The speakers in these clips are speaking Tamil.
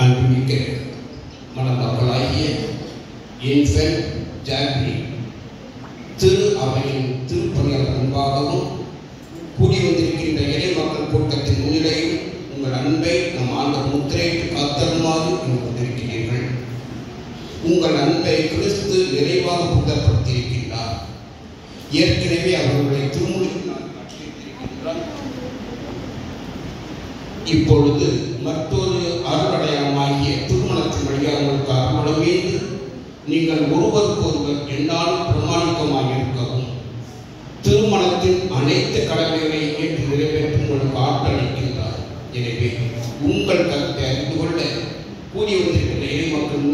அன்புமிக்க மணமக்களாகிய இன்ஃபென்ட் ஜாக்ரி திரு அவையின் திருப்பணியாளர் முன்பாகவும் கூடி வந்திருக்கின்ற இறை மக்கள் கூட்டத்தின் முன்னிலையில் உங்கள் அன்பை நம் ஆண்டவர் முத்திரையிட்டு காத்தருமாறு இங்கு வந்திருக்கிறீர்கள். உங்கள் அன்பை கிறிஸ்து நிறைவாக புத்தப்படுத்தியிருக்கின்றார் ஏற்கனவே அவர்களுடைய திருமுடியினால் இப்பொழுது மற்றொரு அருளடையாளமாகிய திருமணத்தின் வழியாக உங்களுக்கு அருளமேந்து நீங்கள் ஒருவருக்கொருவர் என்னாலும் பிரமாணிக்கமாக இருக்கவும் திருமணத்தின் அனைத்து கடமைகளை ஏற்று நிறைவேற்றும் உங்களுக்கு ஆற்றளிக்கின்றார் எனவே உங்கள் கருத்தை அறிந்து கொள்ள கூடி வந்திருக்கிற இறை மக்கள்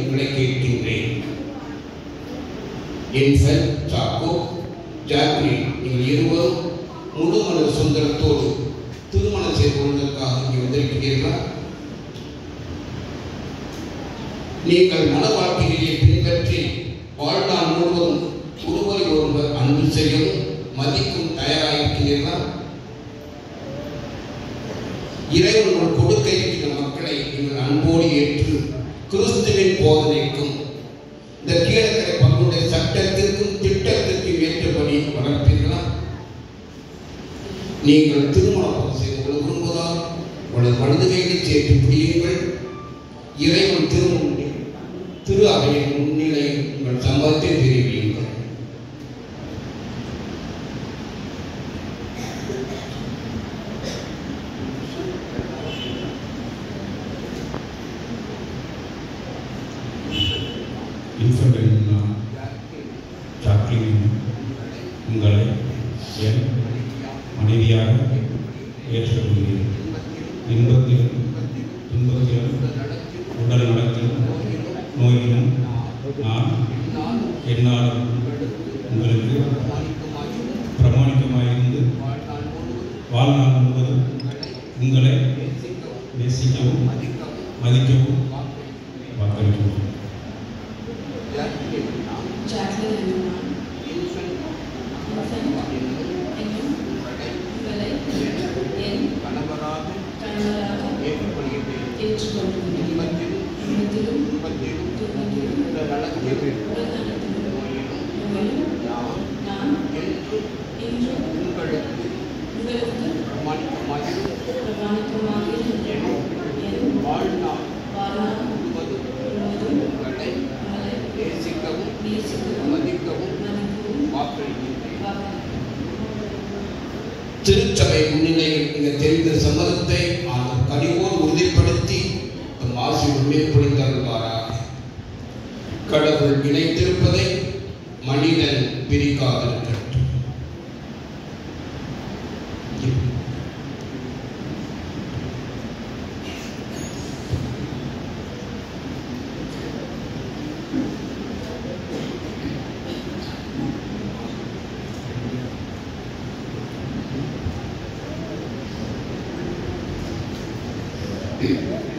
உங்களை கேட்கின்றேன். என் சார் சாக்கோ ஜாக்ரி நீங்கள் இருவரும் முழு மன சுந்தரத்தோடு திருமணம் செய்து கொள்வதற்காக இங்கே வந்திருக்கிறீர்களா? நீங்கள் மன பின்பற்றி வாழ்நாள் முழுவதும் ஒருவரை ஒருவர் அன்பு செய்யவும் மதிக்கும் தயாராகிருக்கிறீர்களா இறைவன் உங்கள் கொடுக்க இருக்கிற மக்களை நீங்கள் அன்போடு ஏற்று கிறிஸ்துவின் போதனைக்கும் இந்த கீழக்கரை பங்குடைய சட்டத்திற்கும் திட்டத்திற்கும் ஏற்றபடி வளர்ப்பீர்களா? நீங்கள் திருமணம் செய்து கொள்ள விரும்புவதால் உங்களது வலது கையில் சேர்த்து பிடியுங்கள். இறைவன் திருமணம் திரு அவையின் முன்னிலையில் உங்கள் சம்பவத்தை தெரிவியுங்கள் இன்ஃபன்டின் ஜாக்லின் உங்களை என் மனைவியாக ஏற்றுக்கொள்கிறேன். இன்பத்தில் துன்பத்திலும் உடல் நலத்திலும் நோயிலும் நான் என்னால் உங்களுக்கு பிரமாணிக்கமாயிருந்து வாழ்நாள் முழுவதும் உங்களை நேசிக்கவும் மதிக்கவும் வாக்களிக்கிறோம் Jacqueline and Iman, infant, என்னும் உங்களை என் கணவராக கணவராக ஏற்றுக்கொள்கின்றேன் ஏற்றுக்கொள்கிறேன் இன்பத்திலும் இன்பத்திலும் துன்பத்திலும் துன்பத்திலும் உடல் நலத்திலும் உடல்நலத்திலும் நோயிலும் நோயிலும் நான் நான் என்று இன்று உங்களுக்கு உங்களுக்கு பிரமாணிக்கமாகியும் பிரமாணிக்கமாக என் வாழ்நாள் உங்களை நேசிக்கவும் மதிக்கவும் வாக்களிக்கின்றேன் திருச்சபை முன்னிலையில் இந்த தெரிந்த சம்மதத்தை அவர் கனிவோடு உறுதிப்படுத்தி தம் ஆசிரியர் மேற்பொழிந்தருள்வாராக கடவுள் இணைத்திருப்பதை மனிதன் பிரிக்காதிருக்கட்டும் Yeah.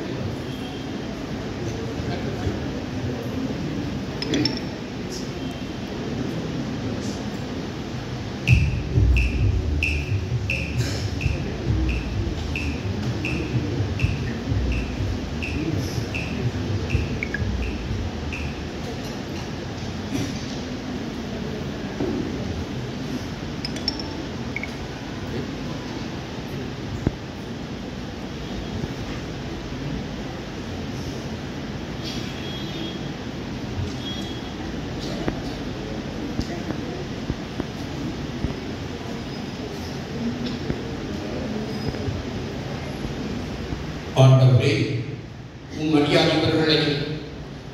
ஆண்டவரே உம் அடியார் இவர்களை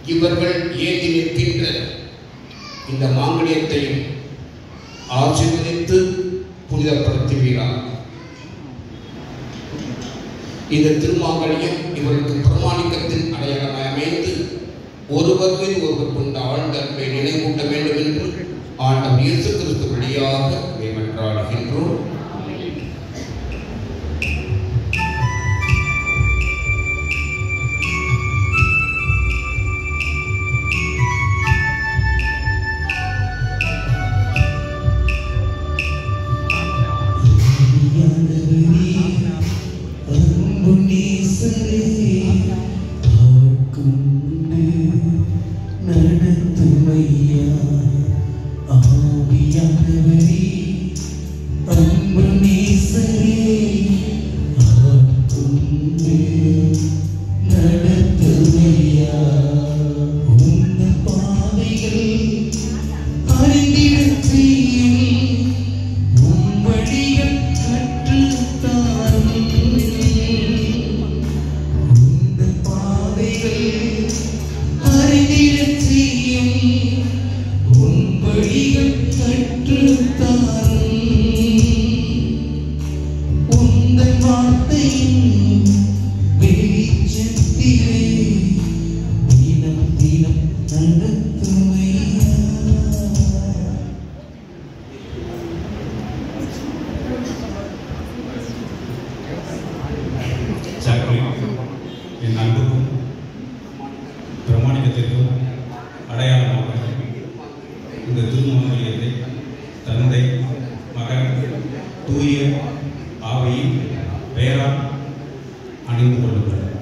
இவர்கள் ஏந்தி நிற்கின்ற இந்த மாங்கல்யத்தையும் ஆசீர்வதித்து புனிதப்படுத்துவீராக. இந்த திருமாங்கல்யம் இவருக்கு பிரமாணிக்கத்தின் அடையாளமாய் அமைந்து ஒருவர் மீது ஒருவர் கொண்ட ஆழ்ந்த நினைவூட்ட வேண்டும் என்று ஆண்டவர் இயேசு கிறிஸ்து வழியாக மேமன்றாடுகின்றோம் تميز தந்தை மகன் தூய ஆவையின் பெயரால் அணிந்து கொள்ளுங்கள்.